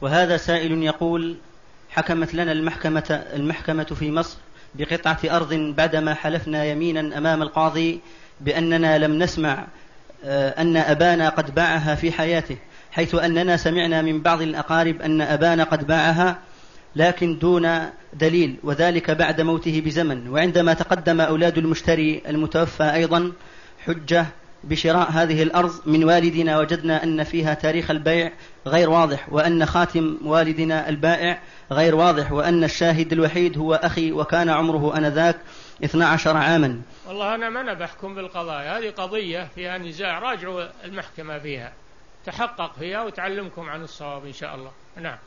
وهذا سائل يقول حكمت لنا المحكمة المحكمة في مصر بقطعة أرض بعدما حلفنا يمينا أمام القاضي بأننا لم نسمع آه، أن أبانا قد باعها في حياته حيث أننا سمعنا من بعض الأقارب أن أبانا قد باعها لكن دون دليل وذلك بعد موته بزمن. وعندما تقدم أولاد المشتري المتوفى أيضا حجة بشراء هذه الأرض من والدنا وجدنا أن فيها تاريخ البيع غير واضح وأن خاتم والدنا البائع غير واضح وأن الشاهد الوحيد هو أخي وكان عمره أنذاك 12 عاما. والله أنا ما بحكم بالقضايا هذه قضية فيها نزاع راجعوا المحكمة فيها تحقق فيها وتعلمكم عن الصواب إن شاء الله. نعم.